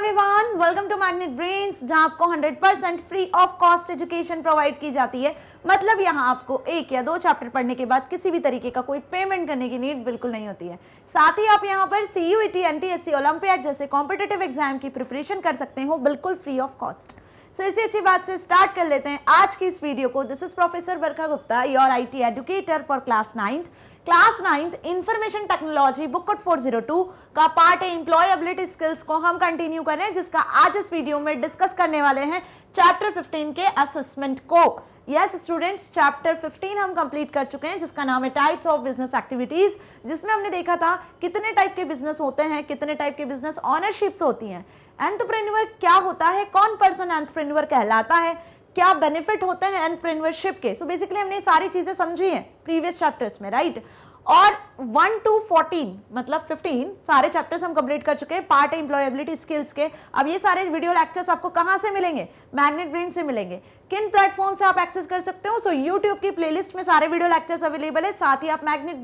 Everyone welcome to magnet brains जहाँ आपको 100% free of cost education provide की जाती है। मतलब यहाँ आपको एक या दो चैप्टर पढ़ने के बाद किसी भी तरीके का कोई पेमेंट करने की नीड बिल्कुल नहीं होती है। साथ ही आप यहाँ पर C U T N T S C olympiad जैसे कॉम्पिटेटिव एग्ज़ाम की प्रिपरेशन कर सकते हो बिल्कुल फ्री ऑफ़ कॉस्ट सो इसी अच्छी बात से स्टार्ट कर लेते हैं आज की इस वीडियो को। This is professor Barkha Gupta your I T educator for class ninth class ninth information technology book code 402 का पार्ट है एम्प्लॉयबिलिटी स्किल्स को हम कंटिन्यू कर रहे हैं, जिसका आज इस वीडियो में डिस्कस करने वाले हैं चैप्टर 15 के असेसमेंट को। यस स्टूडेंट्स चैप्टर 15 हम कंप्लीट कर चुके हैं, जिसका नाम है टाइप्स ऑफ़ बिज़नेस एक्टिविटीज़ जिसमें हमने देखा था कितने टाइप के बिज़नेस होते हैं, कितने टाइप के बिज़नेस ऑनरशिप्स होती हैं। एंटरप्रेन्योर क्या होता है? कौन पर्सन एंटरप्रेन्योर कहलाता है? क्या बेनिफिट होते हैं एंटरप्रेन्योरशिप के सो so बेसिकली हमने सारी चीज़ें समझी हैं प्रीवियस चैप्टर्स में राइट right? और वन टू फोर्टीन मतलब फिफ्टीन सारे चैप्टर्स हम कंप्लीट कर चुके हैं पार्ट एम्प्लॉयबिलिटी स्किल्स के। अब ये सारे वीडियो लेक्चर्स आपको कहाँ से मिलेंगे? मैग्नेट ब्रेन से मिलेंगे। किन प्लेटफॉर्म से आप एक्सेस कर सकते हो? सो यूट्यूब की प्लेलिस्ट में सारे वीडियो लेक्चर्स अवेलेबल है। साथ ही आप मैग्नेट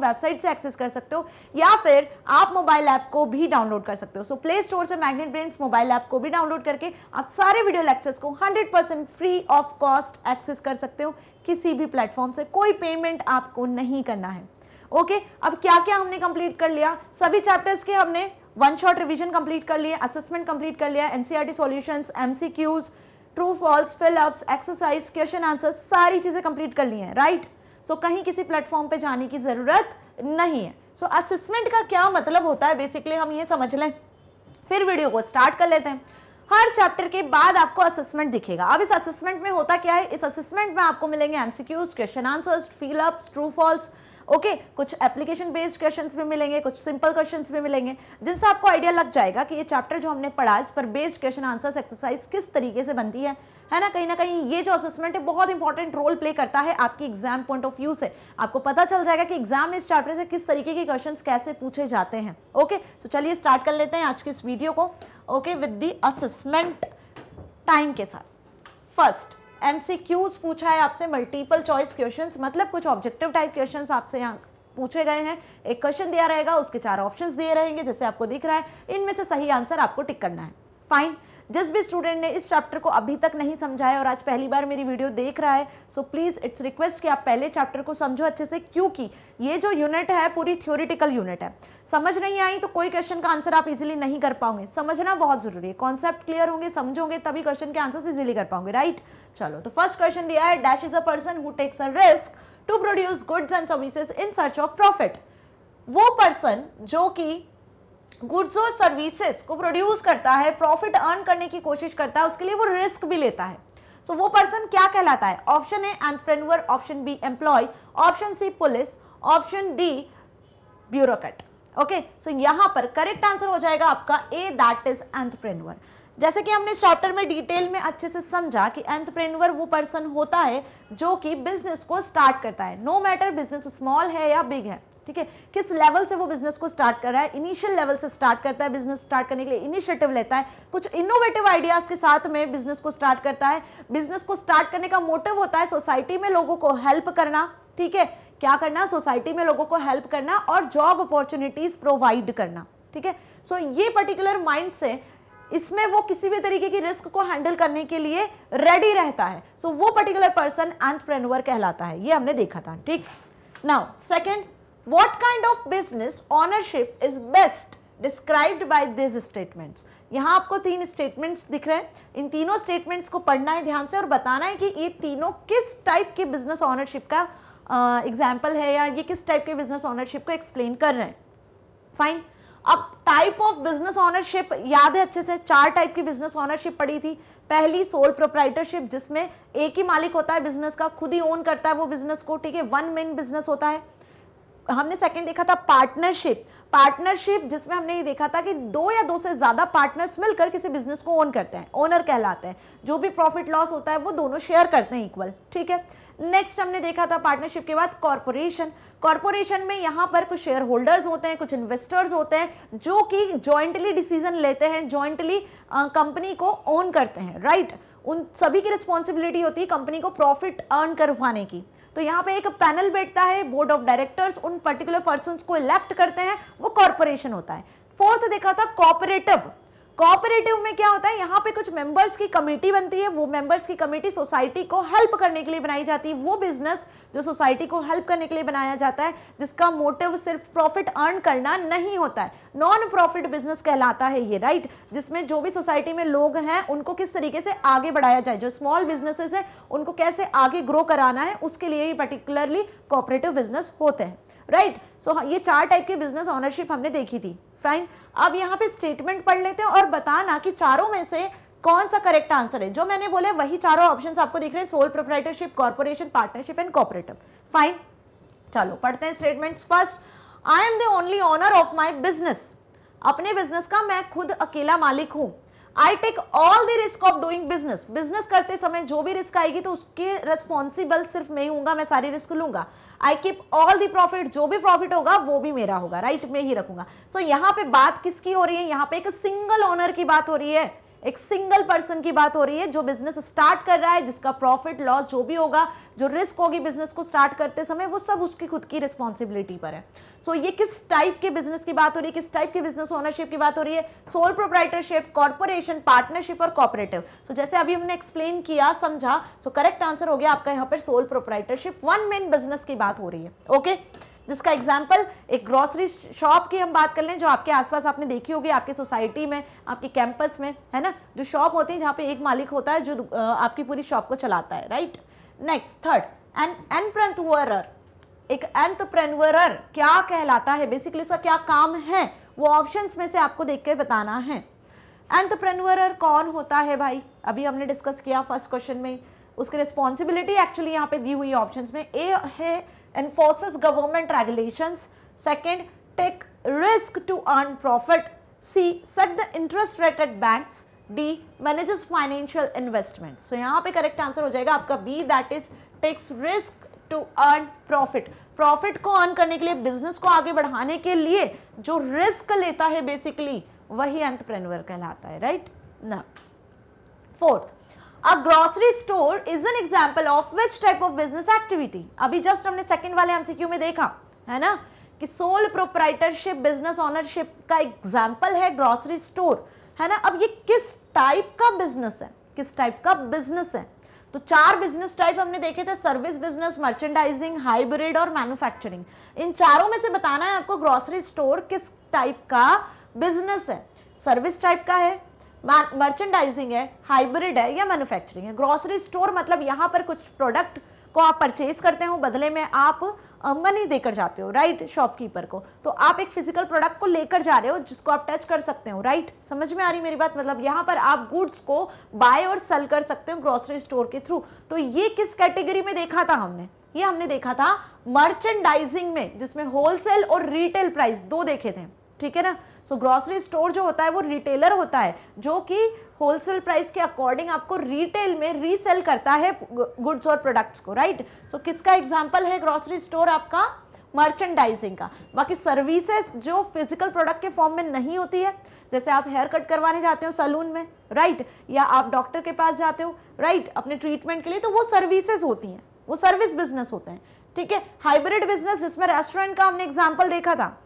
वेबसाइट से एक्सेस कर सकते हो। या फिर आप मोबाइल ऐप को भी डाउनलोड कर सकते हो। सो प्ले स्टोर से मैग्नेट ब्रेन्स मोबाइल ऐप को भी डाउनलोड करके आप सारे वीडियो लेक्चर्स को 100% फ्री ऑफ़ कॉस्ट एक्सेस कर सकते हो। किसी भी प्लेटफॉर्म से कोई पेमेंट आपको नहीं करना है। ओके okay, अब क्या क्या हमने कंप्लीट कर लिया? सभी चैप्टर्स के हमने वन शॉट रिवीजन कंप्लीट कर लिया असेसमेंट कंप्लीट कर लिया NCERT solutions MCQs true false fill ups exercise question answer सारी चीज़ें कंप्लीट कर ली हैं राइट सो कहीं किसी प्लेटफॉर्म पे जाने की ज़रूरत नहीं है। सो so, असेसमेंट का क्या मतलब होता है? बेसिकली हम ये समझ लें। फिर वीडियो को स्टार्ट कर लेते हैं। हर चैप्टर के बाद आपको असेसमेंट दिखेगा। अब इस असेसमेंट में होता क्या है? इस असेसमेंट में आपको मिलेंगे MCQs question answers fill ups true false okay okay, कुछ एप्लीकेशन बेस्ड क्वेश्चंस भी मिलेंगे कुछ सिंपल क्वेश्चंस भी मिलेंगे जिनसे आपको आइडिया लग जाएगा कि ये चैप्टर जो हमने पढ़ा इस पर बेस्ड क्वेश्चन आंसर्स एक्सरसाइज किस तरीके से बनती है है ना? कहीं ना कहीं ये जो असेसमेंट है बहुत इंपॉर्टेंट रोल प्ले करता है आपकी एग्ज़ाम पॉइंट ऑफ़ व्यू से। आपको पता चल जाएगा कि एग्ज़ाम में इस चैप्टर से किस तरीके के क्वेश्चन कैसे पूछे जाते हैं ओके सो चलिए स्टार्ट कर लेते हैं आज की इस वीडियो को। Okay with the assessment time के साथ। फ़र्स्ट एमसीक्यूज पूछा है आपसे मल्टीपल चॉइस क्वेश्चंस मतलब कुछ ऑब्जेक्टिव टाइप क्वेश्चंस आपसे यहाँ पूछे गए हैं। एक क्वेश्चन दिया रहेगा, उसके चार ऑप्शंस दिए रहेंगे, जैसे आपको दिख रहा है। इनमें से सही आंसर आपको टिक करना है। फाइन जिस भी स्टूडेंट ने इस चैप्टर को अभी तक नहीं समझा है और आज पहली बार मेरी वीडियो देख रहा है सो प्लीज़ इट्स रिक्वेस्ट कि आप पहले चैप्टर को समझो अच्छे से, क्योंकि ये जो यूनिट है, पूरी थ्योरिटिकल यूनिट है। समझ नहीं आई तो कोई क्वेश्चन का आंसर आप इजीली नहीं कर पाओगे। समझना बहुत ज़रूरी है। कॉन्सेप्ट क्लियर होंगे, समझोगे, तभी क्वेश्चन के आंसर इजीली कर पाओगे राइट चलो तो फ़र्स्ट क्वेश्चन दिया है dash is a person who takes a risk to produce goods and services in search of profit वो पर्सन जो कि गुड्स और सर्विसेज़ को प्रोड्यूस करता है प्रॉफिट अर्न करने की कोशिश करता है उसके लिए वो रिस्क भी लेता है। सो so, वो पर्सन क्या कहलाता है? Option A entrepreneur option B employ option C police option D bureaucrat okay so यहाँ पर करेक्ट आंसर हो जाएगा आपका ए दैट इज़ एंटरप्रेन्योर जैसे कि हमने चैप्टर में डिटेल में अच्छे से समझा कि एंटरप्रेन्योर वो पर्सन होता है जो कि बिज़नेस को स्टार्ट करता है। नो मैटर बिज़नेस स्मॉल है या बिग है। ठीक है? किस लेवल से वो बिज़नेस को स्टार्ट कर रहा है? इनिशियल लेवल से स्टार्ट करता है बिज़नेस स्टार्ट करने के लिए इनिशिएटिव लेता है। कुछ इनोवेटिव आइडियाज़ के साथ में बिज़नेस को स्टार्ट करता है। बिज़नेस को स्टार्ट करने का मोटिव होता है सोसाइटी में लोगों को हेल्प करना ठीक है? क्या करना? सोसाइटी में लोगों को हेल्प करना और जॉब अपॉर्चुनिटीज़ प्रोवाइड करना ठीक है? सो ये पर्टिकुलर माइंड से इसमें वो किसी भी तरीके की रिस्क को हैंडल करने के लिए रेडी रहता है। सो so, वो पर्टिकुलर पर्सन एंटरप्रेन्योर कहलाता है। ये हमने देखा था ठीक? Now second what kind of business ownership is best described by these statements? यहाँ आपको तीन स्टेटमेंट्स दिख रहे हैं। इन तीनों स्टेटमेंट्स को पढ़ना है ध्यान से और बताना है कि ये तीनों किस टाइप के बिज़नेस ऑनरशिप का एग्ज़ाम्पल है या ये किस टाइप के बिज़नेस ऑनरशिप को एक्सप्लेन कर रहे हैं। फाइन अब टाइप ऑफ़ बिज़नेस ऑनरशिप याद है अच्छे से, चार टाइप की बिज़नेस ऑनरशिप पड़ी थी। पहली सोल प्रोप्राइटरशिप जिसमें एक ही मालिक होता है बिज़नेस का, खुद ही ओन करता है वो बिज़नेस को, ठीक है? वन मेन बिज़नेस होता है। हमने सेकंड देखा था पार्टनरशिप पार्टनरशिप जिसमें हमने ये देखा था कि दो या दो से ज़्यादा पार्टनर्स मिलकर किसी बिज़नेस को ओन करते हैं ओनर कहलाते हैं। जो भी प्रॉफिट लॉस होता है, वो दोनों शेयर करते हैं इक्वल ठीक है? नेक्स्ट हमने देखा था पार्टनरशिप के बाद कॉर्पोरेशन कॉर्पोरेशन में यहाँ पर कुछ शेयर होल्डर्स होते हैं, कुछ इन्वेस्टर्स होते हैं, जो कि ज्वाइंटली डिसीज़न लेते हैं ज्वाइंटली कंपनी को ओन करते हैं राइट right? उन सभी की रिस्पॉन्सिबिलिटी होती है कंपनी को प्रॉफिट अर्न करवाने की। तो यहाँ पे एक पैनल बैठता है बोर्ड ऑफ़ डायरेक्टर्स उन पर्टिकुलर पर्सन को इलेक्ट करते हैं, वो कॉरपोरेशन होता है। फोर्थ देखा था कॉपरेटिव कोऑपरेटिव में क्या होता है? यहाँ पे कुछ मेंबर्स की कमेटी बनती है। वो मेंबर्स की कमेटी सोसाइटी को हेल्प करने के लिए बनाई जाती है। वो बिज़नेस जो सोसाइटी को हेल्प करने के लिए बनाया जाता है जिसका मोटिव सिर्फ़ प्रॉफिट अर्न करना नहीं होता है। नॉन प्रॉफिट बिज़नेस कहलाता है ये राइट जिसमें जो भी सोसाइटी में लोग हैं उनको किस तरीके से आगे बढ़ाया जाए? जो स्मॉल बिजनेसेस है उनको कैसे आगे ग्रो कराना है? उसके लिए ही पर्टिकुलरली कोऑपरेटिव बिज़नेस होते हैं। राइट? सो so, ये चार टाइप के बिज़नेस ऑनरशिप हमने देखी थी। फाइन अब यहाँ पे स्टेटमेंट पढ़ लेते हैं और बताना कि चारों में से कौन सा करेक्ट आंसर है। जो मैंने बोले वही चारों ऑप्शंस आपको दिख रहे हैं sole proprietorship corporation partnership and cooperative fine चलो, पढ़ते हैं statements first I am the only owner of my business अपने बिज़नेस का मैं खुद अकेला मालिक हूँ। I take all the risk of doing business business करते समय जो भी रिस्क आएगी तो उसके रिस्पॉन्सिबल सिर्फ़ मैं ही हूँगा मैं सारी रिस्क लूँगा। I keep all the profit जो भी प्रॉफिट होगा वो भी मेरा होगा राइट? मैं ही रखूँगा। सो so, यहाँ पे बात किसकी हो रही है? यहाँ पे एक सिंगल ओनर की बात हो रही है। एक सिंगल पर्सन की बात हो रही है जो बिज़नेस स्टार्ट कर रहा है जिसका प्रॉफिट लॉस जो भी होगा जो रिस्क होगी बिज़नेस को स्टार्ट करते समय वो सब उसकी खुद की रिस्पॉन्सिबिलिटी पर है। सो so, ये किस टाइप के बिज़नेस की बात हो रही है किस टाइप के बिज़नेस ओनरशिप की बात हो रही है? सोल प्रोप्राइटरशिप कॉर्पोरेशन पार्टनरशिप और कॉपरेटिव सो so, जैसे अभी हमने एक्सप्लेन किया समझा सो करेक्ट आंसर हो गया आपका यहाँ पर sole proprietorship one man business की बात हो रही है ओके okay? जिसका एग्ज़ाम्पल एक ग्रोसरी शॉप की हम बात कर लें, जो आपके आसपास आपने देखी होगी, आपकी सोसाइटी में, आपके कैंपस में, है ना? जो शॉप होती है जहाँ पे एक मालिक होता है जो आपकी पूरी शॉप को चलाता है right next third an entrepreneur एक एंटरप्रेन्योरर क्या कहलाता है? बेसिकली उसका क्या काम है? वो ऑप्शंस में से आपको देख के बताना है। एंटरप्रेन्योरर कौन होता है भाई? अभी हमने डिस्कस किया फ़र्स्ट क्वेश्चन में। उसकी रिस्पॉन्सिबिलिटी एक्चुअली यहाँ पे दी हुई ऑप्शन में। ए है enforces government regulation second take risk to earn profit C set the interest rate at bank D manages financial investment so यहाँ पे करेक्ट आंसर हो जाएगा आपका B that is takes risk to earn profit profit को earn करने के लिए business को आगे बढ़ाने के लिए जो रिस्क लेता है बेसिकली वही अंतप्रेन्यूअर कहलाता है राइट ना fourth a grocery store is an example of which type of business activity अभी जस्ट हमने सेकंड वाले एमसीक्यू में देखा, है ना? कि सोल प्रोप्राइटरशिप बिज़नेस ऑनरशिप का एग्ज़ाम्पल है ग्रोसरी स्टोर है ना? अब ये किस टाइप का बिज़नेस है? किस टाइप का बिज़नेस है? तो चार बिज़नेस टाइप हमने देखे थे सर्विस बिज़नेस मर्चेंडाइजिंग हाइब्रिड और मैन्युफैक्चरिंग इन चारों में से बताना है आपको ग्रोसरी स्टोर किस टाइप का बिज़नेस है। सर्विस टाइप का है मर्चेंडाइजिंग है हाइब्रिड है या मैन्युफैक्चरिंग है? ग्रोसरी स्टोर मतलब यहाँ पर कुछ प्रोडक्ट को आप परचेज करते हो, बदले में आप मनी देकर जाते हो राइट शॉपकीपर को? तो आप एक फ़िज़िकल प्रोडक्ट को लेकर जा रहे हो, जिसको आप टच कर सकते हो राइट समझ में आ रही मेरी बात? मतलब यहाँ पर आप गुड्स को बाय और सेल कर सकते हो ग्रोसरी स्टोर के थ्रू तो ये किस कैटेगरी में देखा था हमने? ये हमने देखा था मर्चेंडाइजिंग में, जिसमें होलसेल और रिटेल प्राइस दो देखे थे, ठीक है ना? सो ग्रोसरी स्टोर जो होता है वो रिटेलर होता है जो कि होलसेल प्राइस के अकॉर्डिंग आपको रिटेल में रीसेल करता है गुड्स और प्रोडक्ट्स को राइट right? सो so, किसका एग्ज़ाम्पल है ग्रोसरी स्टोर आपका? मर्चेंडाइजिंग का। बाकी सर्विसेज़ जो फ़िज़िकल प्रोडक्ट के फॉर्म में नहीं होती है जैसे आप हेयर कट करवाने जाते हो सलून में राइट या आप डॉक्टर के पास जाते हो राइट अपने ट्रीटमेंट के लिए तो वो सर्विसेज़ होती हैं वो सर्विस बिज़नेस होते हैं ठीक है? हाइब्रिड बिज़नेस जिसमें रेस्टोरेंट का हमने एग्ज़ाम्पल देखा था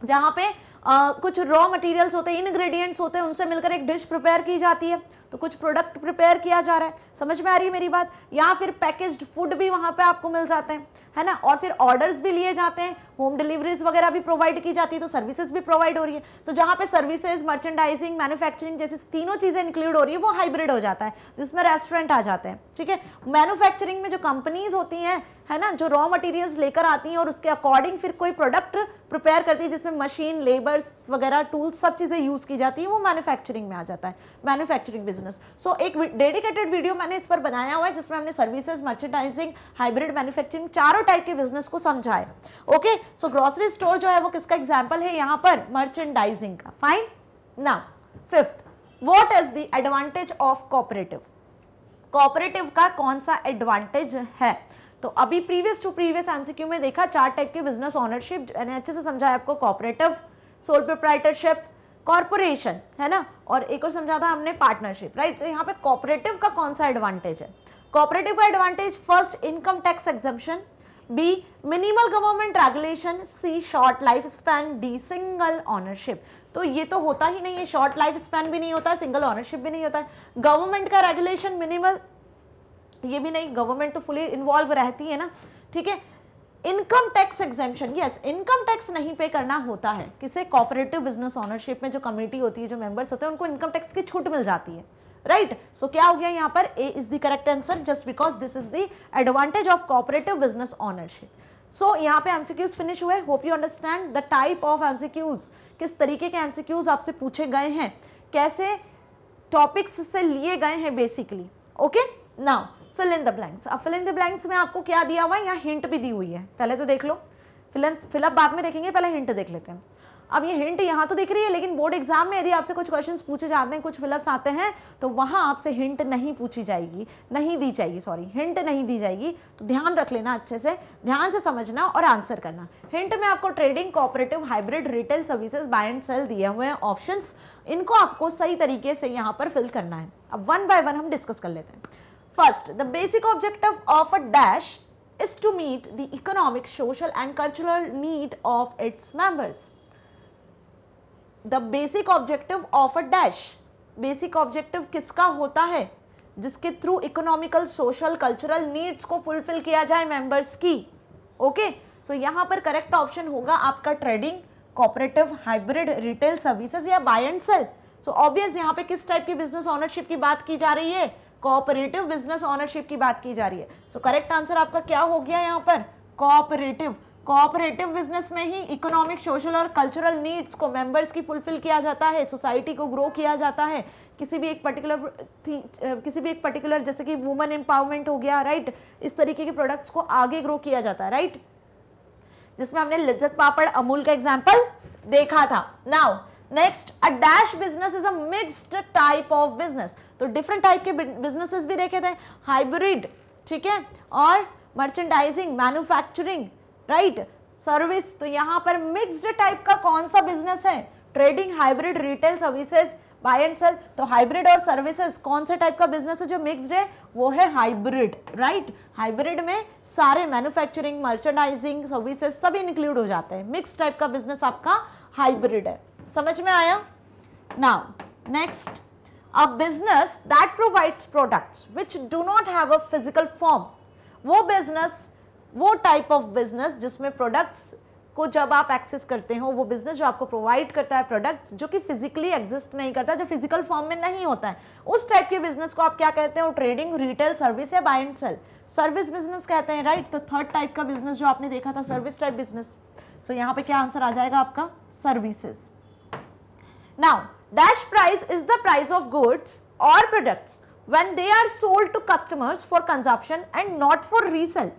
जहाँ पे आ, कुछ रॉ मटेरियल्स होते हैं इनग्रेडिएंट्स होते हैं उनसे मिलकर एक डिश प्रिपेयर की जाती है। तो कुछ प्रोडक्ट प्रिपेयर किया जा रहा है। समझ में आ रही है मेरी बात? या फिर पैकेज्ड फ़ूड भी वहाँ पे आपको मिल जाते हैं है ना? और फिर ऑर्डर्स भी लिए जाते हैं। होम डिलीवरीज वगैरह भी प्रोवाइड की जाती है तो सर्विसेज़ भी प्रोवाइड हो रही है। तो जहाँ पे सर्विसेज़ मर्चेंडाइजिंग मैन्युफैक्चरिंग जैसे तीनों चीज़ें इंक्लूड हो रही है, वो हाइब्रिड हो जाता है। जिसमें रेस्टोरेंट आ जाते हैं, ठीक है? मैन्युफैक्चरिंग में जो कंपनीज़ होती हैं, है ना, जो रॉ मटेरियल्स लेकर आती हैं और उसके अकॉर्डिंग फिर कोई प्रोडक्ट प्रिपेयर करती है, जिसमें मशीन लेबर्स वगैरह टूल्स सब चीज़ें यूज़ की जाती हैं, वो मैन्युफैक्चरिंग में आ जाता है मैन्युफैक्चरिंग बिज़नेस सो एक डेडिकेटेड वीडियो मैंने इस पर बनाया हुआ है, जिसमें हमने सर्विसेज़ मर्चेंडाइजिंग हाइब्रिड मैन्युफैक्चरिंग चारों टाइप के बिज़नेस को समझाए ओके सो ग्रोसरी स्टोर जो है वो किसका एग्ज़ाम्पल है? यहाँ पर मर्चेंडाइजिंग का। फाइन ना fifth what is the advantage of cooperative cooperative का कौन सा एडवांटेज है? तो अभी प्रीवियस टू प्रीवियस एमसीक्यू में देखा, चार टाइप के बिज़नेस ओनरशिप अच्छे से समझाया आपको कॉपरेटिव सोल प्रोप्राइटरशिप कॉर्पोरेशन है ना? और एक और समझा था हमने पार्टनरशिप राइट तो यहाँ पे कॉपरेटिव का कौन सा एडवांटेज है? कॉपरेटिव का advantage first income tax exemption B minimal government regulation C short life span D single ownership तो ये तो होता ही नहीं है. शॉर्ट लाइफ स्पैन भी नहीं होता सिंगल ऑनरशिप भी नहीं होता. है गवर्नमेंट का रेगुलेशन मिनिमल ये भी नहीं. गवर्नमेंट तो फुली इन्वॉल्व रहती है ना. ठीक है? Income tax exemption yes income tax नहीं पे करना होता है. किसे कॉपरेटिव बिज़नेस ऑनरशिप में जो कमेटी होती है, जो मेंबर्स होते हैं, उनको इनकम टैक्स की छूट मिल जाती है. Right right? सो so, क्या हो गया यहाँ पर? A is the correct answer just because this is the advantage of cooperative business ownership so यहाँ पे एमसीक्यूज फिनिश हुए. Hope you understand the type of MCQs किस तरीके के एमसीक्यूज आपसे पूछे गए हैं? कैसे टॉपिक्स से लिए गए हैं basically okay now fill in the blanks अब फिल इन द ब्लैंक्स में आपको क्या दिया हुआ है? यहाँ हिंट भी दी हुई है. पहले तो देख लो. फिल फिलअप बाद में देखेंगे. पहले हिंट देख लेते हैं. अब ये हिंट यहाँ तो दिख रही है लेकिन बोर्ड एग्ज़ाम में यदि आपसे कुछ क्वेश्चंस पूछे जाते हैं कुछ फिलअप्स आते हैं तो वहाँ आपसे हिंट नहीं पूछी जाएगी नहीं दी जाएगी सॉरी हिंट नहीं दी जाएगी। तो ध्यान रख लेना अच्छे से ध्यान से समझना और आंसर करना। हिंट में आपको trading cooperative hybrid retail services buy and sell दिए हुए हैं ऑप्शन इनको आपको सही तरीके से यहाँ पर फिल करना है। अब वन बाय वन हम डिस्कस कर लेते हैं। First the basic objective of a dash is to meet the economic, social and cultural need of its members. The basic objective of a dash, basic objective किसका होता है? जिसके through economical social cultural needs को fulfil किया जाए members की। Okay so यहाँ पर करेक्ट ऑप्शन होगा आपका trading cooperative hybrid retail services या buy and sell so obvious यहाँ पे किस टाइप की बिज़नेस ऑनरशिप की बात की जा रही है? कोऑपरेटिव बिज़नेस ऑनरशिप की बात की जा रही है। सो करेक्ट आंसर आपका क्या हो गया यहाँ पर? कोऑपरेटिव कोऑपरेटिव बिज़नेस में ही इकोनॉमिक सोशल और कल्चरल नीड्स को मेंबर्स की फुलफिल किया जाता है सोसाइटी को ग्रो किया जाता है। किसी भी एक पर्टिकुलर किसी भी एक पर्टिकुलर जैसे कि वुमेन एम्पावरमेंट हो गया राइट इस तरीके के प्रोडक्ट्स को आगे ग्रो किया जाता है राइट जिसमें हमने लिज्जत पापड़ अमूल का एग्ज़ाम्पल देखा था। Now next a dash business is a type of business तो डिफरेंट टाइप के बिजनेसेस भी देखे थे। हाइब्रिड ठीक है? और मर्चेंडाइजिंग मैन्युफैक्चरिंग राइट? सर्विस तो यहाँ पर मिक्स्ड टाइप का कौन सा बिज़नेस है? Trading hybrid retail services buy and sell तो हाइब्रिड और सर्विसेज़ कौन से टाइप का बिज़नेस है जो मिक्स्ड है? वो है हाइब्रिड राइट हाइब्रिड में सारे मैन्युफैक्चरिंग मर्चेंडाइजिंग सर्विसेज़ सभी इंक्लूड हो जाते हैं। मिक्स टाइप का बिज़नेस आपका हाइब्रिड है। समझ में आया? Now next a business that provides products which do not have a physical form. वो business वो टाइप ऑफ़ बिज़नेस जिसमें प्रोडक्ट्स को जब आप एक्सेस करते हो, वो बिज़नेस जो आपको प्रोवाइड करता है प्रोडक्ट्स जो कि फिजिकली एग्जिस्ट नहीं करता, जो फ़िज़िकल फॉर्म में नहीं होता है, उस टाइप के बिज़नेस को आप क्या कहते हैं? ट्रेडिंग रिटेल सर्विस या buy and sell service business कहते हैं राइट तो थर्ड टाइप का बिज़नेस जो आपने देखा था सर्विस टाइप बिज़नेस तो यहाँ पे क्या आंसर आ जाएगा आपका? Services now dash price is the price of goods और products when they are sold to customers for consumption and not for resale.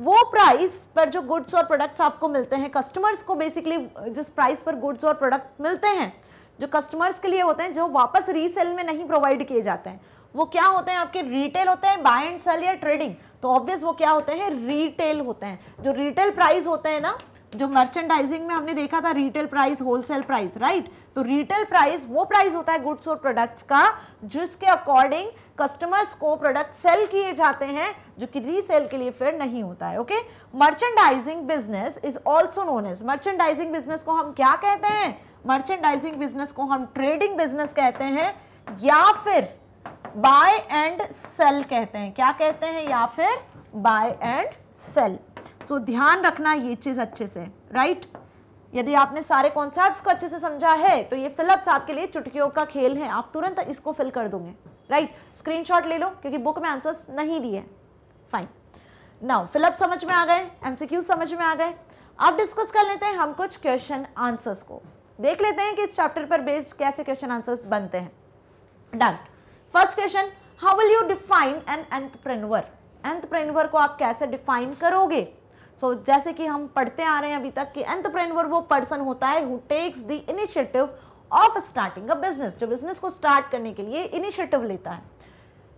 वो प्राइस पर जो गुड्स और प्रोडक्ट्स आपको मिलते हैं कस्टमर्स को बेसिकली जिस प्राइस पर गुड्स और प्रोडक्ट मिलते हैं, जो कस्टमर्स के लिए होते हैं, जो वापस रीसेल में नहीं प्रोवाइड किए जाते हैं, वो क्या होते हैं? आपके रिटेल होते हैं बाय एंड सेल या ट्रेडिंग तो ऑब्वियस वो क्या होते हैं? रिटेल होते हैं. जो रिटेल प्राइस होते हैं ना जो मर्चेंडाइजिंग में हमने देखा था retail price wholesale price right तो रिटेल प्राइस वो प्राइस होता है गुड्स और प्रोडक्ट्स का, जिसके अकॉर्डिंग कस्टमर्स को प्रोडक्ट सेल किए जाते हैं, जो कि रीसेल के लिए फिर नहीं होता है okay merchandising business is also known as merchandising business को हम क्या कहते हैं? मर्चेंडाइजिंग बिज़नेस को हम ट्रेडिंग बिज़नेस कहते हैं, या फिर बाय एंड सेल कहते हैं। क्या कहते हैं? या फिर buy and sell so so, ध्यान रखना ये चीज़ अच्छे से राइट right? यदि आपने सारे कॉन्सेप्ट्स को अच्छे से समझा है तो ये फिलअप्स आपके लिए चुटकियों का खेल है। आप तुरंत इसको फिल कर दोगे राइट स्क्रीनशॉट ले लो क्योंकि बुक में आंसर्स नहीं दिए। फाइन नाउ फिलअप समझ में आ गए एमसीक्यू समझ में आ गए। अब डिस्कस कर लेते हैं हम कुछ क्वेश्चन आंसर्स को। देख लेते हैं कि इस चैप्टर पर बेस्ड कैसे क्वेश्चन आंसर्स बनते हैं। Done first question how will you define an entrepreneur entrepreneur को आप कैसे डिफाइन करोगे? सो so, जैसे कि हम पढ़ते आ रहे हैं अभी तक कि एंटरप्रेन्योर वो पर्सन होता है who takes the initiative of starting a business जो बिज़नेस को स्टार्ट करने के लिए इनिशिएटिव लेता है।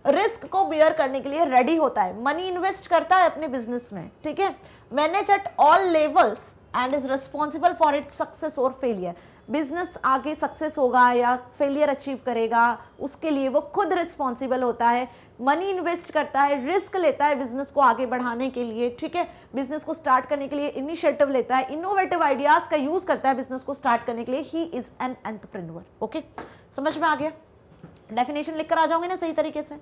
रिस्क को बियर करने के लिए रेडी होता है। मनी इन्वेस्ट करता है अपने बिज़नेस में ठीक है? Manage at all levels and is responsible for it success और फेलियर बिज़नेस आगे सक्सेस होगा या फेलियर अचीव करेगा, उसके लिए वो खुद रिस्पॉन्सिबल होता है। मनी इन्वेस्ट करता है रिस्क लेता है बिज़नेस को आगे बढ़ाने के लिए, ठीक है? बिज़नेस को स्टार्ट करने के लिए इनिशिएटिव लेता है इनोवेटिव आइडियाज़ का यूज़ करता है बिज़नेस को स्टार्ट करने के लिए। He is an entrepreneur okay समझ में आ गया? डेफिनेशन लिख कर आ जाओगे ना सही तरीके से।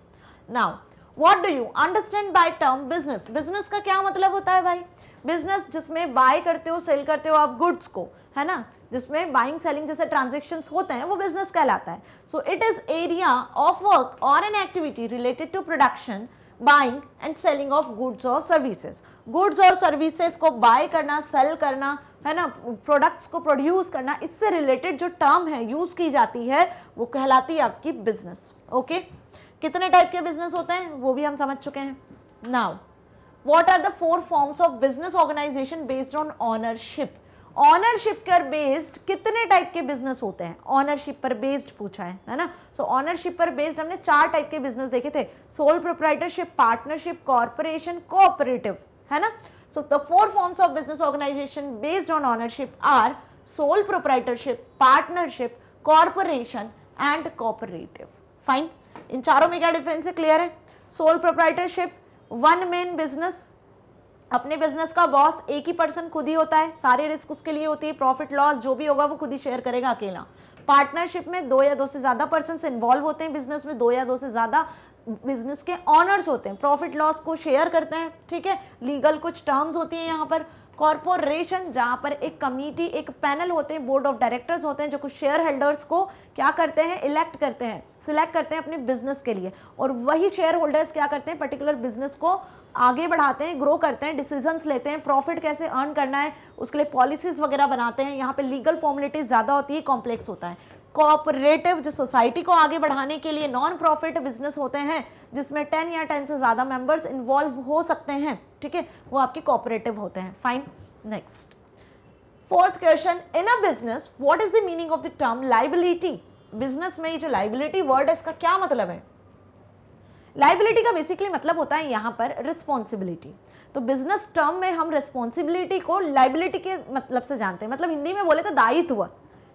Now what do you understand by term business business का क्या मतलब होता है भाई? बिज़नेस जिसमें बाय करते हो सेल करते हो आप गुड्स को, है ना? जिसमें बाइंग सेलिंग जैसे ट्रांजेक्शन होते हैं, वो बिज़नेस कहलाता है। So it is area of work और an activity related to production buying and selling of goods और सर्विसेज़ गुड्स और सर्विसेज़ को बाय करना सेल करना, है ना? प्रोडक्ट्स को प्रोड्यूस करना, इससे रिलेटेड जो टर्म है यूज़ की जाती है, वो कहलाती है आपकी बिज़नेस ओके okay? कितने टाइप के बिज़नेस होते हैं, वो भी हम समझ चुके हैं। Now what are the four forms of business organisation based on ownership ownership पर बेस्ड कितने टाइप के बिज़नेस होते हैं? ऑनरशिप पर बेस्ड पूछा है है ना? सो ऑनरशिप पर बेस्ड हमने चार टाइप के बिज़नेस देखे थे। Sole proprietorship partnership corporation cooperative है ना? So the four forms of business organisation based on ownership are sole proprietorship partnership corporation and cooperative fine इन चारों में क्या डिफरेंस है? क्लियर है? Sole proprietorship one man business अपने बिज़नेस का boss एक ही पर्सन खुद ही होता है। सारे रिस्क उसके लिए होती है प्रॉफिट लॉस जो भी होगा वो खुद ही शेयर करेगा अकेला। पार्टनरशिप में दो या दो से ज़्यादा पर्सन इन्वॉल्व होते हैं बिज़नेस में, दो या दो से ज़्यादा बिज़नेस के ऑनर्स होते हैं। प्रॉफिट लॉस को शेयर करते हैं, ठीक है? लीगल कुछ टर्म्स होती हैं यहाँ पर। कॉरपोरेशन जहाँ पर एक कमिटी एक पैनल होते हैं बोर्ड ऑफ़ डायरेक्टर्स होते हैं, जो कुछ शेयर होल्डर्स को क्या करते हैं? इलेक्ट करते हैं। सिलेक्ट करते हैं अपने बिज़नेस के लिए। और वही शेयर होल्डर्स क्या करते हैं पर्टिकुलर बिज़नेस को आगे बढ़ाते हैं ग्रो करते हैं डिसीजंस लेते हैं प्रॉफिट कैसे अर्न करना है, उसके लिए पॉलिसीज़ वगैरह बनाते हैं। यहाँ पे लीगल फॉर्मेलिटीज ज़्यादा होती है कॉम्प्लेक्स होता है। कोऑपरेटिव जो सोसाइटी को आगे बढ़ाने के लिए नॉन प्रॉफिट बिज़नेस होते हैं, जिसमें टेन या टेन से ज़्यादा मेंबर्स इन्वॉल्व हो सकते हैं, ठीक है? वो आपके कोऑपरेटिव होते हैं। Fine next fourth question in a business what is the meaning of the term liability business में ये जो लाइबिलिटी वर्ड है, इसका क्या मतलब है? लाइबिलिटी का बेसिकली मतलब होता है यहाँ पर रिस्पॉन्सिबिलिटी तो बिज़नेस टर्म में हम रिस्पॉन्सिबिलिटी को लाइबिलिटी के मतलब से जानते हैं। मतलब हिंदी में बोले तो दायित्व,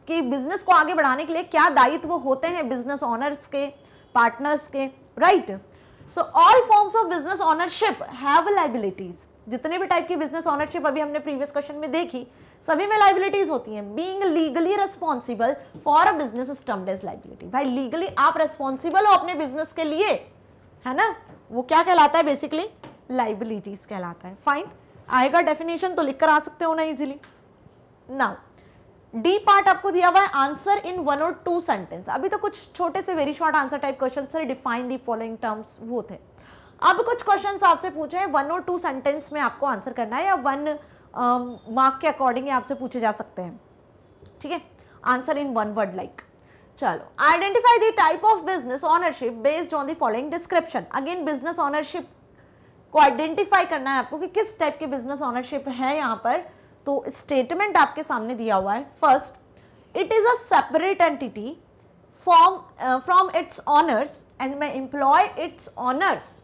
कि बिज़नेस को आगे बढ़ाने के लिए क्या दायित्व होते हैं बिज़नेस ऑनर्स के पार्टनर्स के right so all forms of business ownership have liabilities जितने भी टाइप की बिज़नेस ऑनरशिप अभी हमने प्रीवियस क्वेश्चन में देखी सभी में लाइबिलिटीज होती हैं। Being legally responsible for a business as liability भाई लीगली आप रिस्पॉन्सिबल हो अपने बिज़नेस के लिए, है ना? वो क्या कहलाता है बेसिकली लाइबिलिटीज कहलाता है। फाइन आएगा डेफिनेशन तो लिख कर आ सकते हो ना इजीली नाउ डी पार्ट आपको दिया हुआ है आंसर इन वन और टू सेंटेंस अभी तो कुछ छोटे से very short answer type question से डिफाइन दी फॉलोइंग टर्म्स वो थे। अब कुछ क्वेश्चन आपसे पूछे हैं। वन और टू सेंटेंस में आपको आंसर करना है या वन मार्क um, के अकॉर्डिंग आपसे पूछे जा सकते हैं। ठीक है? Answer in one word like चलो identify the type of business ownership based on the following description again business ownership को आइडेंटिफाई करना है आपको कि किस टाइप के बिज़नेस ऑनरशिप है यहाँ पर। तो स्टेटमेंट आपके सामने दिया हुआ है। First it is a separate entity from from its owners and may employ its owners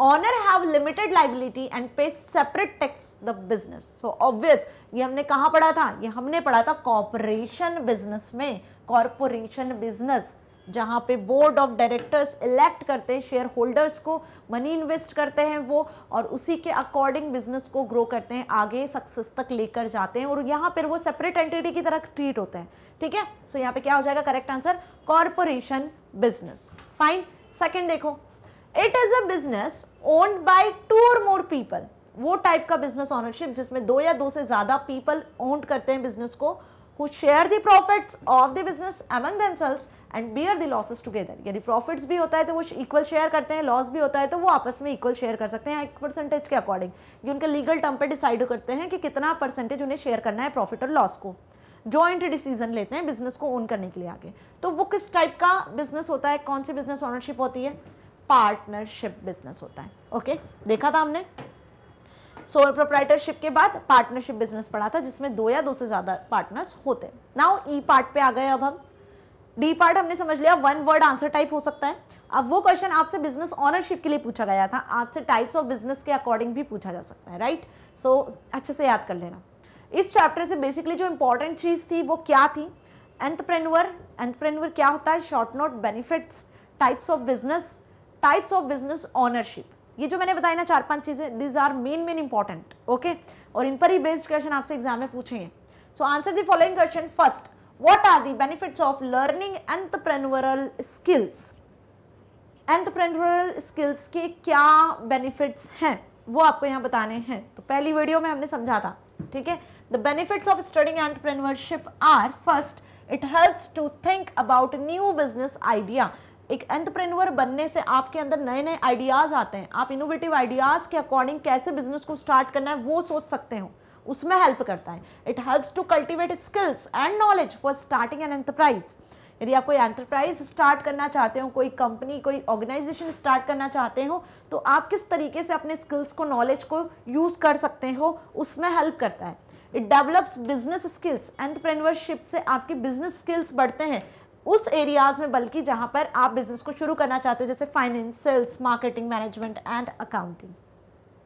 owner have limited liability and pay separate tax the business so obvious ये हमने कहा पढ़ा था? ये हमने पढ़ा था कॉपरेशन बिज़नेस में। कॉरपोरेशन बिज़नेस जहाँ पे बोर्ड ऑफ़ डायरेक्टर्स इलेक्ट करते हैं शेयर होल्डर्स को मनी इन्वेस्ट करते हैं वो और उसी के अकॉर्डिंग बिज़नेस को ग्रो करते हैं आगे सक्सेस तक लेकर जाते हैं और यहाँ पर वो सेपरेट एंटिटी की तरह ट्रीट होते हैं। ठीक है? सो so, यहाँ पे क्या हो जाएगा? Correct answer corporation business fine second देखो it is a business owned by two और मोर पीपल वो टाइप का बिज़नेस ऑनरशिप जिसमें दो या दो से ज़्यादा पीपल ओन्ड करते हैं बिज़नेस को, who share the profits of the business among themselves and bear the losses together यदि प्रॉफिट्स भी होता है तो वो इक्वल शेयर करते हैं लॉस भी होता है तो वो आपस में इक्वल शेयर कर सकते हैं एक परसेंटेज के अकॉर्डिंग ये उनके लीगल टर्म पे डिसाइड करते हैं कि कितना परसेंटेज उन्हें शेयर करना है प्रॉफिट और लॉस को. जॉइंट डिसीज़न लेते हैं बिज़नेस को ओन करने के लिए आगे. तो वो किस टाइप का बिज़नेस होता है, कौन सी बिज़नेस ऑनरशिप होती है? पार्टनरशिप बिज़नेस होता है ओके? देखा था हमने? सोल प्रोप्राइटरशिप के बाद पार्टनरशिप बिज़नेस पढ़ा था जिसमें दो या दो से ज़्यादा पार्टनर्स होते हैं। नाउ ई पार्ट पे आ गए अब हम। डी पार्ट हमने समझ लिया वन वर्ड आंसर टाइप हो सकता है। अब वो क्वेश्चन आपसे बिज़नेस ऑनरशिप के लिए पूछा गया था आपसे टाइप्स ऑफ़ बिज़नेस के अकॉर्डिंग भी पूछा जा सकता है राइट सो so, अच्छे से याद कर लेना। इस चैप्टर से बेसिकली जो इंपॉर्टेंट चीज़ थी वो क्या थी? एंटरप्रेन्योर एंटरप्रेन्योर क्या होता है? Short note benefits types of business types of business ownership ये जो मैंने बताया ना, चार पाँच चीज़ें these are main main important okay और इन पर ही बेस्ड क्वेश्चन आपसे एग्ज़ाम में पूछेंगे। So answer the following question first what are the benefits of learning entrepreneurial skills? Entrepreneurial skills के क्या बेनिफिट्स हैं? वो आपको यहाँ बताने हैं। तो पहली वीडियो में हमने समझा था, ठीक है? The benefits of studying entrepreneurship are first it helps to think about new business idea एक एंटरप्रेन्योर बनने से आपके अंदर नए नए आइडियाज़ आते हैं। आप इनोवेटिव आइडियाज़ के अकॉर्डिंग कैसे बिज़नेस को स्टार्ट करना है, वो सोच सकते हो। उसमें हेल्प करता है। It helps to cultivate skills and knowledge for starting an enterprise यदि आप कोई एंटरप्राइज स्टार्ट करना चाहते हो, कोई कंपनी कोई ऑर्गेनाइजेशन स्टार्ट करना चाहते हो तो आप किस तरीके से अपने स्किल्स को नॉलेज को यूज़ कर सकते हो, उसमें हेल्प करता है। It develops business skills entrepreneurship से आपके बिज़नेस स्किल्स बढ़ते हैं। उस एरियाज़ में, बल्कि जहाँ पर आप बिज़नेस को शुरू करना चाहते हो, जैसे finance sales marketing management and accounting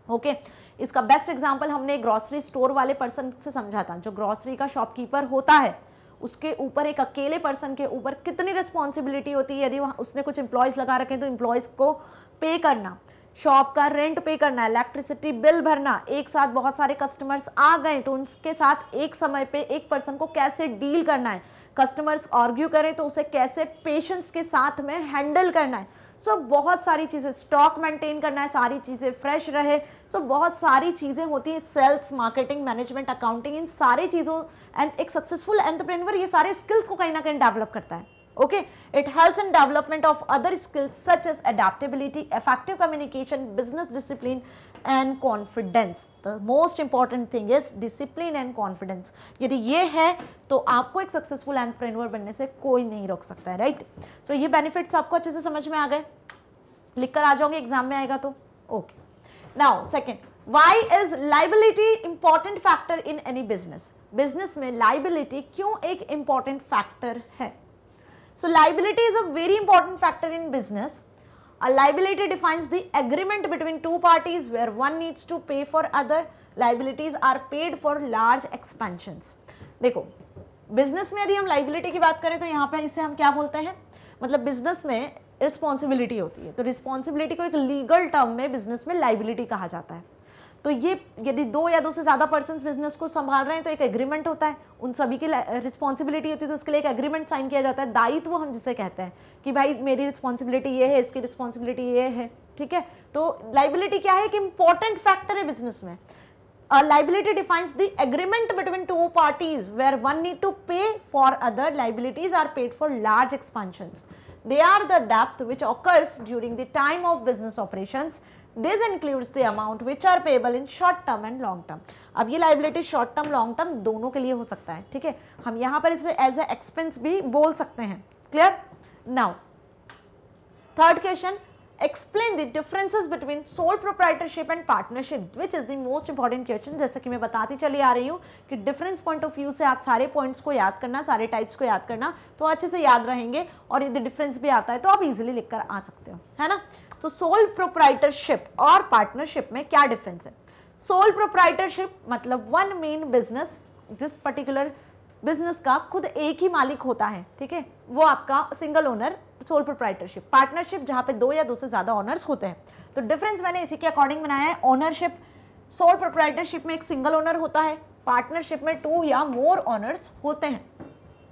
okay इसका बेस्ट एग्जांपल हमने ग्रॉसरी स्टोर वाले पर्सन से समझा था, जो ग्रॉसरी का शॉपकीपर होता है। उसके ऊपर एक अकेले पर्सन के ऊपर कितनी रिस्पॉन्सिबिलिटी होती है? यदि वहाँ उसने कुछ इंप्लॉयज़ लगा रखे तो इंप्लॉयज़ को पे करना। शॉप का रेंट पे करना इलेक्ट्रिसिटी बिल भरना, एक साथ बहुत सारे कस्टमर्स आ गए तो उनके साथ एक समय पे एक पर्सन को कैसे डील करना है? कस्टमर्स आर्ग्यू करें तो उसे कैसे पेशेंस के साथ में हैंडल करना है? सो so, बहुत सारी चीज़ें स्टॉक मेंटेन करना है सारी चीज़ें फ्रेश रहे। सो so, बहुत सारी चीज़ें होती हैं सेल्स मार्केटिंग मैनेजमेंट अकाउंटिंग इन सारी चीज़ों एंड एक सक्सेसफुल एंटरप्रेन्योर ये सारे स्किल्स को कहीं ना कहीं डेवलप करता है। Okay it helps in development of other skills such as adaptability effective communication business discipline and confidence the most important thing is discipline and confidence यदि ये है तो आपको एक सक्सेसफुल एंटरप्रेन्योर बनने से कोई नहीं रोक सकता है right? so, ये बेनिफिट्स आपको अच्छे से समझ में आ गए लिख कर आ जाओगे एग्ज़ाम में आएगा तो okay now second why is liability important factor in any business business में लाइबिलिटी क्यों एक इंपॉर्टेंट फैक्टर है so liability is a very important factor in business A liability defines the agreement between two parties where one needs to pay for other. Liabilities are paid for large expansions. देखो business में यदि हम liability की बात करें तो यहाँ पे इसे हम क्या बोलते हैं मतलब बिज़नेस में रिस्पॉन्सिबिलिटी होती है तो रिस्पॉन्सिबिलिटी को एक लीगल टर्म में बिज़नेस में लाइबिलिटी कहा जाता है तो ये यदि दो या दो से ज़्यादा पर्सन बिज़नेस को संभाल रहे हैं तो एक एग्रीमेंट होता है। उन सभी की रिस्पॉन्सिबिलिटी होती है तो उसके लिए एक एग्रीमेंट साइन किया जाता है। दायित्व हम जिसे कहते हैं कि भाई, मेरी रिस्पॉन्सिबिलिटी ये है, इसकी रिस्पॉन्सिबिलिटी ये है, ठीक है? तो लाइबिलिटी क्या है? एक इंपॉर्टेंट फैक्टर है बिज़नेस में। Liability defines the agreement between two parties where one need to pay for other liabilities are paid for large expansion they are the depth which occurs during the time of business operation this includes the amount which are payable in short term and long term अब ये liability short term long term दोनों के लिए हो सकता है, ठीक है? हम यहाँ पर इसे एज ए एक्सपेंस भी बोल सकते हैं। Clear now third question explain the differences between sole proprietorship and partnership which is the most important question जैसे कि मैं बताती चली आ रही हूँ कि डिफरेंस पॉइंट ऑफ़ व्यू से आप सारे पॉइंट्स को याद करना, सारे टाइप्स को याद करना तो अच्छे से याद रहेंगे और यदि डिफरेंस भी आता है तो आप इजिली लिखकर आ सकते हो, है ना? तो सोल प्रोप्राइटरशिप और पार्टनरशिप में क्या डिफरेंस है? सोल प्रोप्राइटरशिप मतलब वन मेन बिज़नेस जिस पर्टिकुलर बिज़नेस का खुद एक ही मालिक होता है ठीक है? वो आपका single owner sole proprietorship partnership जहाँ पे दो या दो से ज़्यादा ओनर्स होते हैं। तो डिफरेंस मैंने इसी के अकॉर्डिंग बनाया है। ओनरशिप सोल प्रोप्राइटरशिप में एक सिंगल ओनर होता है। पार्टनरशिप में टू या मोर ओनर्स होते हैं।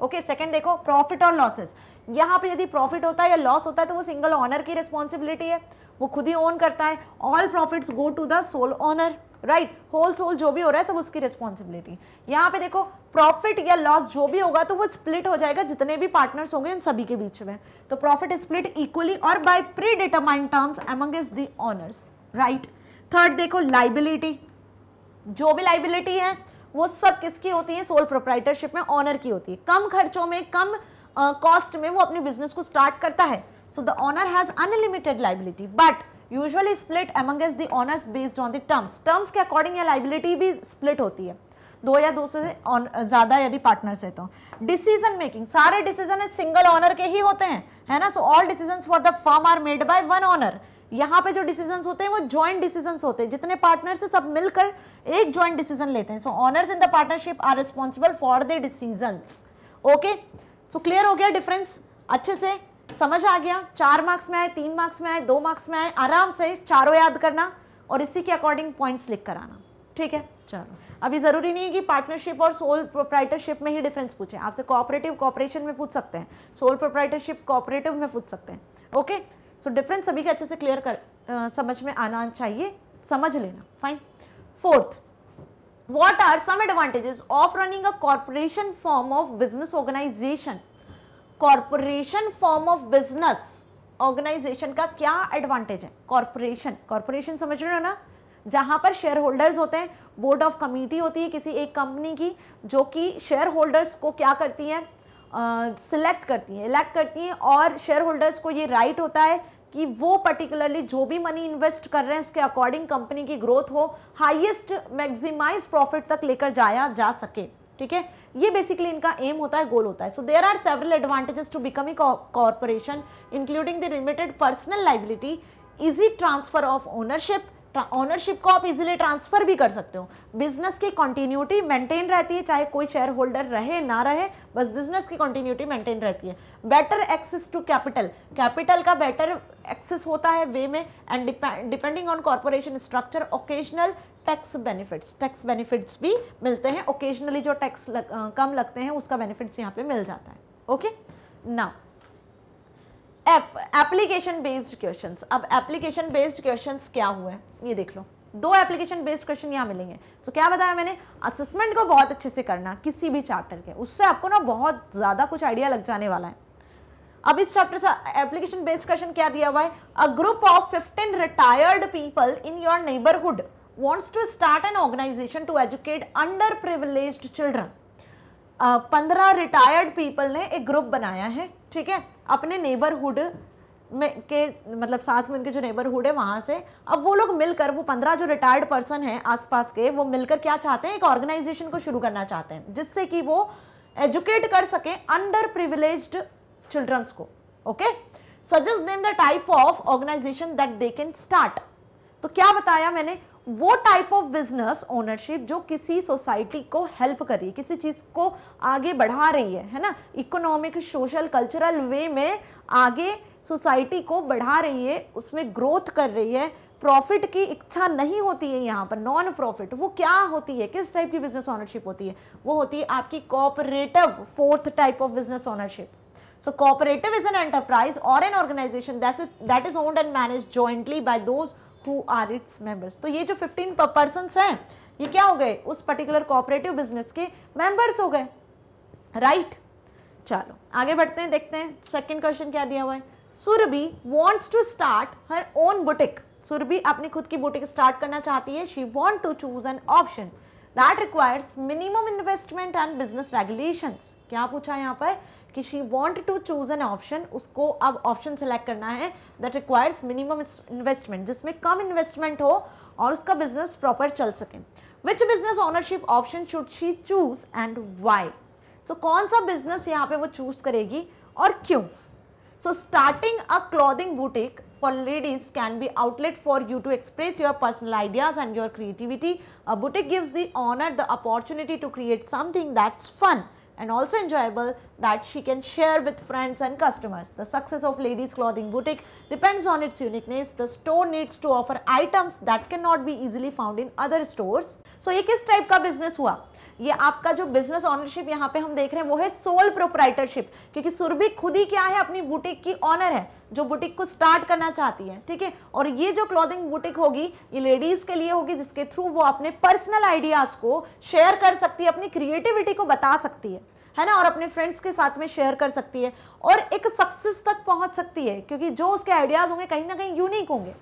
ओके okay, सेकंड देखो प्रॉफिट और लॉसेस यहाँ पे यदि प्रॉफिट होता है या लॉस होता है तो वो सिंगल ऑनर की रिस्पॉन्सिबिलिटी है। वो खुद ही ओन करता है। All profits go to the sole owner right whole sole जो भी हो रहा है, सब उसकी रिस्पॉन्सिबिलिटी यहाँ पे देखो प्रॉफिट या लॉस जो भी होगा तो वो स्प्लिट हो जाएगा, जितने भी पार्टनर्स होंगे, उन सभी के बीच में। तो प्रॉफिट स्प्लिट इक्वली और by predetermined terms among is the owners right third देखो लाइबिलिटी जो भी लाइबिलिटी है, वो सब किसकी होती है? सोल प्रोप्राइटरशिप में ऑनर की होती है। कम खर्चों में, कम कॉस्ट में वो अपने बिज़नेस को स्टार्ट करता है। So the owner has unlimited liability but usually split among as the owners based on the terms terms के अकॉर्डिंग या लाइबिलिटी भी स्प्लिट होती है। दो या दो से ज़्यादा यदि पार्टनर्स है तो। डिसीज़न मेकिंग सारे डिसीज़न सिंगल ऑनर के ही होते हैं, है ना? So all decision for the firm are made by one owner यहाँ पे जो डिसीज़न होते हैं, वो ज्वाइंट डिसीज़न होते हैं। जितने पार्टनर से सब मिलकर एक ज्वाइंट डिसीज़न लेते हैं। So owners in the partnership are responsible for the decision okay so so, clear हो गया डिफरेंस अच्छे से? समझ आ गया? चार मार्क्स में आए तीन मार्क्स में आए दो मार्क्स में आए आराम से चारों याद करना और इसी के अकॉर्डिंग पॉइंट्स लिख कर आना। ठीक है? चलो। अभी ज़रूरी नहीं है कि पार्टनरशिप और सोल प्रोप्राइटरशिप में ही डिफरेंस पूछे। आपसे कोऑपरेटिव कॉपरेशन में पूछ सकते हैं। सोल प्रोप्राइटरशिप कोऑपरेटिव में पूछ सकते हैं। ओके सो डिफरेंस सभी के अच्छे से क्लियर कर आ, समझ में आना चाहिए। समझ लेना। Fine fourth what are some advantages of running a corporation form of business organization? Corporation form of business organization का क्या एडवांटेज है? कॉरपोरेशन कॉरपोरेशन समझ रहे हो ना? जहाँ पर शेयर होल्डर्स होते हैं बोर्ड ऑफ़ कमिटी होती है किसी एक कंपनी की जो कि शेयर होल्डर्स को क्या करती है? सिलेक्ट uh, करती है इलेक्ट करती है और शेयर होल्डर्स को ये राइट right होता है कि वो पर्टिकुलरली जो भी मनी इन्वेस्ट कर रहे हैं, उसके अकॉर्डिंग कंपनी की ग्रोथ हो हाईएस्ट मैक्सिमाइज प्रॉफिट तक लेकर जाया जा सके। ठीक है? ये बेसिकली इनका एम होता है गोल होता है। So there are several advantages to becoming corporation including the limited personal liability easy transfer of ownership ownership को आप इजीली ट्रांसफ़र भी कर सकते हो। बिज़नेस की कंटिन्यूटी मेंटेन रहती है चाहे कोई शेयर होल्डर रहे ना रहे बस बिज़नेस की कंटिन्यूटी मेंटेन रहती है। Better access to capital capital का बेटर एक्सेस होता है वे में and depending on corporation structure occasional tax benefits tax benefits भी मिलते हैं। ओकेजनली जो टैक्स लग, कम लगते हैं उसका बेनिफिट्स यहाँ पे मिल जाता है। Okay now F application based questions अब एप्लीकेशन बेस्ड क्वेश्चंस क्या हुए? ये देख लो। दो एप्लीकेशन बेस्ड क्वेश्चन यहाँ मिलेंगे। तो so, क्या बताया मैंने? असेसमेंट को बहुत अच्छे से करना किसी भी चैप्टर के। उससे आपको ना बहुत ज़्यादा कुछ आइडिया लग जाने वाला है। अब इस चैप्टर से एप्लीकेशन बेस्ड क्वेश्चन क्या दिया हुआ है? A group of fifteen retired people in your neighbourhood to start an organization to educate under privilege children पंद्रह रिटायर्ड पीपल ने एक ग्रुप बनाया है ठीक है? अपने नेबरहुड में के मतलब साथ में उनके जो नेबरहुड है, वहाँ से, अब वो लोग मिलकर, वो पंद्रह जो रिटायर्ड पर्सन है आसपास के, वो मिलकर क्या चाहते हैं? एक ऑर्गेनाइजेशन को शुरू करना चाहते हैं, जिससे कि वो एजुकेट कर सके अंडर प्रिविलेज चिल्ड्रंस को okay suggest them the type of organization that they can start तो क्या बताया मैंने? वो टाइप ऑफ़ बिज़नेस ओनरशिप जो किसी सोसाइटी को हेल्प कर रही है, किसी चीज़ को आगे बढ़ा रही है है ना? इकोनॉमिक सोशल कल्चरल वे में आगे सोसाइटी को बढ़ा रही है, उसमें ग्रोथ कर रही है प्रॉफिट की इच्छा नहीं होती है यहाँ पर नॉन प्रॉफिट वो क्या होती है, किस टाइप की बिज़नेस ओनरशिप होती है? वो होती है आपकी cooperative fourth type of business ownership so cooperative is an enterprise और an organization that is owned and manage jointly by those who are its members तो ये जो 15 पर्सन हैं, ये क्या हो गए? उस पर्टिकुलर कोऑपरेटिव बिज़नेस के मेंबर्स हो गए। Right right? चलो, आगे बढ़ते हैं, देखते हैं। सेकंड क्वेश्चन क्या दिया हुआ है? Surbhi wants to start her own boutique Surbhi अपनी खुद की बुटीक स्टार्ट करना चाहती है। She want to choose an option that requires minimum investment and business regulations क्या पूछा यहाँ पर? कि she want to choose an option उसको अब ऑप्शन सेलेक्ट करना है। दैट रिक्वायर्स मिनिमम इन्वेस्टमेंट जिसमें कम इन्वेस्टमेंट हो और उसका बिज़नेस प्रॉपर चल सके। Which business ownership option should she choose and why so कौन सा बिज़नेस यहाँ पे वो चूज़ करेगी और क्यों? So starting a clothing boutique for ladies can be outlet for you to express your personal ideas and your creativity. A boutique gives the owner the opportunity to create something that's fun and also enjoyable that she can share with friends and customers. The success of ladies clothing boutique depends on its uniqueness. The store needs to offer items that cannot be easily found in other stores. So ये किस type का business हुआ ये आपका जो business ownership यहाँ पे हम देख रहे हैं, वो है सोल प्रोप्राइटरशिप क्योंकि सुरभि खुद ही क्या है, अपनी बुटीक की ऑनर है, जो बुटीक को स्टार्ट करना चाहती है, ठीक है? और ये जो क्लॉथिंग बुटीक होगी, ये लेडीज़ के लिए होगी, जिसके थ्रू वो अपने पर्सनल आइडियाज़ को शेयर कर सकती है, अपनी क्रिएटिविटी को बता सकती है है ना? और अपने फ्रेंड्स के साथ में शेयर कर सकती है, और एक सक्सेस तक पहुँच सकती है, क्योंकि जो उसके आइडियाज़ होंगे, कहीं ना कहीं यूनिक होंगे।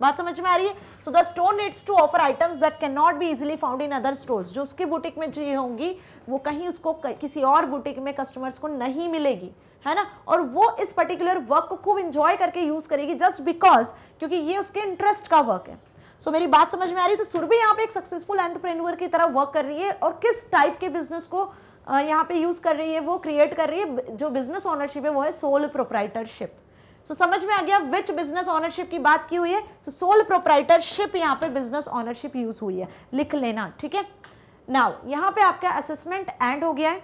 बात समझ में आ रही है? So the store needs to offer items that can not be easily found in other stores जो उसके बुटीक में चाहिए होंगी वो कहीं उसको किसी और बुटीक में कस्टमर्स को नहीं मिलेगी है ना? और वो इस पर्टिकुलर वर्क को खूब इंजॉय करके यूज़ करेगी जस्ट बिकॉज़ क्योंकि ये उसके इंटरेस्ट का वर्क है। सो so, मेरी बात समझ में आ रही है? तो सुरभि यहाँ पे एक सक्सेसफुल एंटरप्रेन्योर की तरह वर्क कर रही है और किस टाइप के बिज़नेस को यहाँ पे यूज़ कर रही है वो क्रिएट कर रही है? जो बिज़नेस ऑनरशिप है वो है सोल प्रोप्राइटरशिप सो so, समझ में आ गया विच बिज़नेस ऑनरशिप की बात की हुई है? सो सोल प्रोप्राइटरशिप यहाँ पे बिज़नेस ऑनरशिप यूज़ हुई है। लिख लेना ठीक है? नाउ यहाँ पे आपका असेसमेंट एंड हो गया है।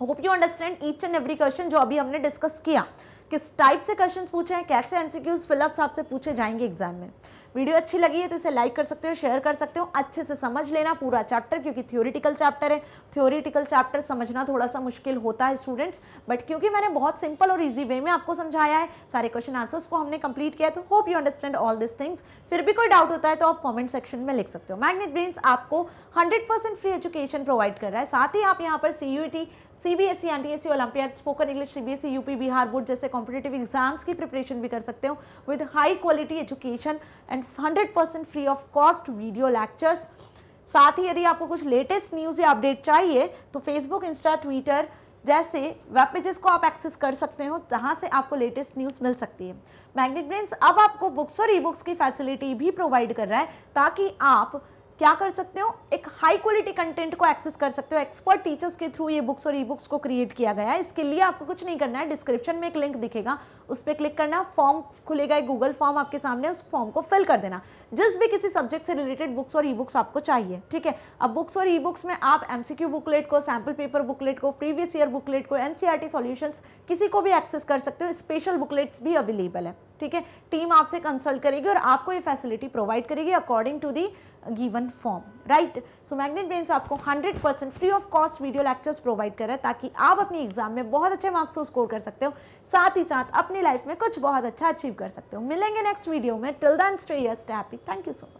Hope you understand each and every question जो अभी हमने डिस्कस किया। किस टाइप से क्वेश्चन पूछे हैं कैसे एमसीक्यूज फिलअप्स आपसे पूछे जाएँगे एग्ज़ाम में। वीडियो अच्छी लगी है तो इसे लाइक कर सकते हो शेयर कर सकते हो, अच्छे से समझ लेना पूरा चैप्टर क्योंकि थ्योरिटिकल चैप्टर है। थ्योरिटिकल चैप्टर समझना थोड़ा सा मुश्किल होता है स्टूडेंट्स बट क्योंकि मैंने बहुत सिंपल और ईजी वे में आपको समझाया है, सारे क्वेश्चन आंसर्स को हमने कंप्लीट किया तो hope you understand all this things फिर भी कोई डाउट होता है तो आप कॉमेंट सेक्शन में लिख सकते हो। मैग्नेट ब्रेन्स आपको हंड्रेड फ्री एजुकेशन प्रोवाइड कर रहा है। साथ ही आप यहाँ पर C CBSE NTSC olympiad spoken English CBSE UP Bihar board जैसे कॉम्पिटेटिव एग्ज़ाम्स की प्रिपरेशन भी कर सकते हो. With high quality education and 100 percent free of cost video lectures साथ ही यदि आपको कुछ लेटेस्ट न्यूज़ या अपडेट चाहिए तो फेसबुक इंस्टा ट्विटर जैसे वेब पेजेस को आप एक्सेस कर सकते हो, जहाँ से आपको लेटेस्ट न्यूज़ मिल सकती है. मैग्नेट ब्रेन्स अब आपको बुक्स और ई बुक्स की फैसिलिटी भी प्रोवाइड कर रहा है, ताकि आप क्या कर सकते हो? एक हाई क्वालिटी कंटेंट को एक्सेस कर सकते हो। एक्सपर्ट टीचर्स के थ्रू ये बुक्स और ई बुक्स को क्रिएट किया गया है। इसके लिए आपको कुछ नहीं करना है। डिस्क्रिप्शन में एक लिंक दिखेगा। उस पर क्लिक करना। फॉर्म खुलेगा एक गूगल फॉर्म आपके सामने। उस फॉर्म को फिल कर देना। जिस भी किसी सब्जेक्ट से रिलेटेड बुक्स और ई बुक्स आपको चाहिए, ठीक है? अब बुक्स और ई बुक्स में आप एमसीक्यू बुकलेट को सैंपल पेपर बुकलेट को प्रीवियस ईयर बुकलेट को एनसीईआरटी सॉल्यूशंस किसी को भी एक्सेस कर सकते हो। स्पेशल बुकलेट्स भी अवेलेबल है, ठीक है? टीम आपसे कंसल्ट करेगी और आपको ये फैसिलिटी प्रोवाइड करेगी according to the given form right so magnet brains आपको 100 percent free of cost video lectures provide कर रहा है ताकि आप अपने एग्ज़ाम में बहुत अच्छे मार्क्स को स्कोर कर सकते हो। साथ ही साथ अपनी लाइफ में कुछ बहुत अच्छा अचीव कर सकते हो। मिलेंगे नेक्स्ट वीडियो में। Till then stay happy thank you so much